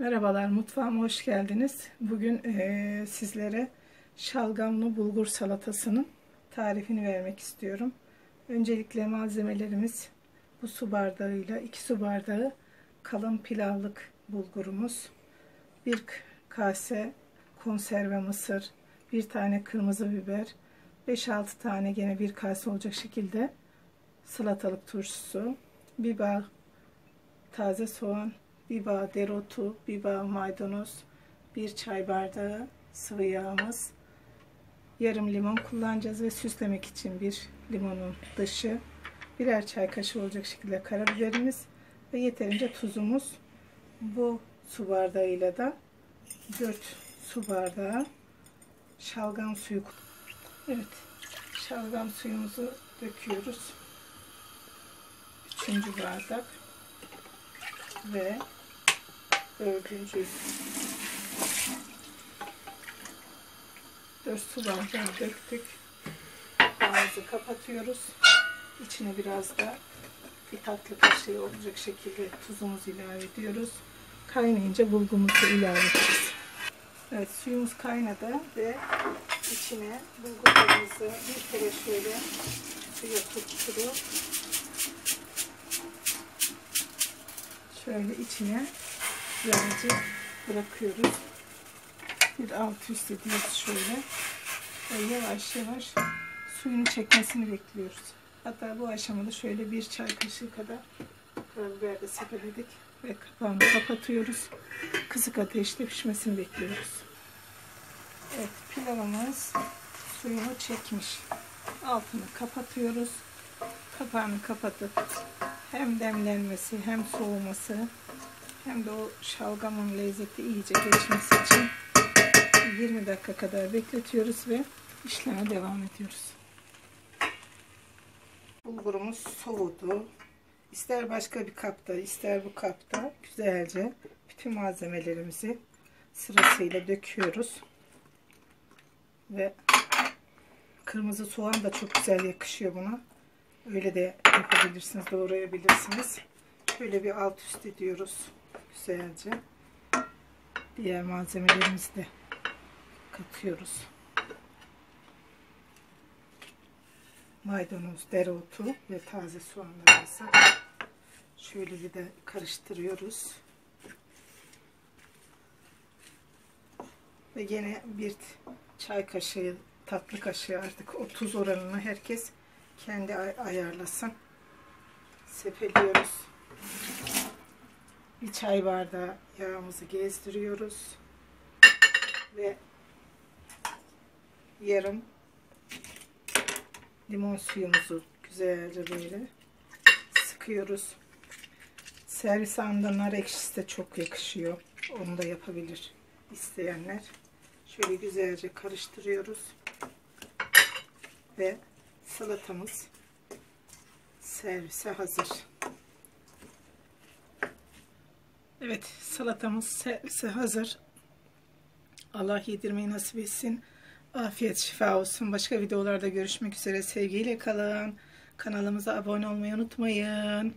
Merhabalar, mutfağıma hoş geldiniz. Bugün eee, sizlere şalgamlı bulgur salatasının tarifini vermek istiyorum. Öncelikle malzemelerimiz bu su bardağıyla 2 su bardağı kalın pilavlık bulgurumuz, 1 kase konserve mısır, 1 tane kırmızı biber, 5-6 tane gene bir kase olacak şekilde salatalık turşusu, bir bağ taze soğan, bir bağ dereotu, maydanoz, bir çay bardağı sıvı yağımız, yarım limon kullanacağız ve süslemek için bir limonun dışı, birer çay kaşığı olacak şekilde karabiberimiz ve yeterince tuzumuz. Bu su bardağıyla da 4 su bardağı şalgam suyu. Evet, şalgam suyumuzu döküyoruz. Üçüncü bardak ve dördüncü dört su bardağı döktük. Ağzı kapatıyoruz. İçine biraz da bir tatlı kaşığı olacak şekilde tuzumuzu ilave ediyoruz. Kaynayınca bulgurumuzu ilave edeceğiz. Evet suyumuz kaynadı ve içine bulgurlarımızı bir kere şöyle suya tutturup şöyle içine birazcık bırakıyoruz. Bir alt üst ediyoruz şöyle. Ve yavaş yavaş suyunu çekmesini bekliyoruz. Hatta bu aşamada şöyle bir çay kaşığı kadar karabiber de sepeledik ve kapağını kapatıyoruz. Kısık ateşte pişmesini bekliyoruz. Evet pilavımız suyunu çekmiş. Altını kapatıyoruz. Kapağını kapatıp hem demlenmesi hem soğuması hem de o şalgamın lezzeti iyice geçmesi için 20 dakika kadar bekletiyoruz ve işleme devam ediyoruz. Bulgurumuz soğudu. İster başka bir kapta, ister bu kapta güzelce bütün malzemelerimizi sırasıyla döküyoruz. Ve kırmızı soğan da çok güzel yakışıyor buna. Öyle de yapabilirsiniz, doğrayabilirsiniz. Şöyle bir alt üst ediyoruz güzelce. Diğer malzemelerimizi de katıyoruz. Maydanoz, dereotu ve taze soğanlarımızı şöyle bir de karıştırıyoruz. Ve yine bir çay kaşığı, tatlı kaşığı artık o tuz oranını herkes kendi ayarlasın. Sepeliyoruz. Bir çay bardağı yağımızı gezdiriyoruz. Ve yarım limon suyumuzu güzelce böyle sıkıyoruz. Servis anında nar ekşisi de çok yakışıyor. Onu da yapabilir isteyenler. Şöyle güzelce karıştırıyoruz. Ve salatamız servise hazır. Evet salatamız servise hazır. Allah yedirmeyi nasip etsin. Afiyet şifa olsun. Başka videolarda görüşmek üzere. Sevgiyle kalın. Kanalımıza abone olmayı unutmayın.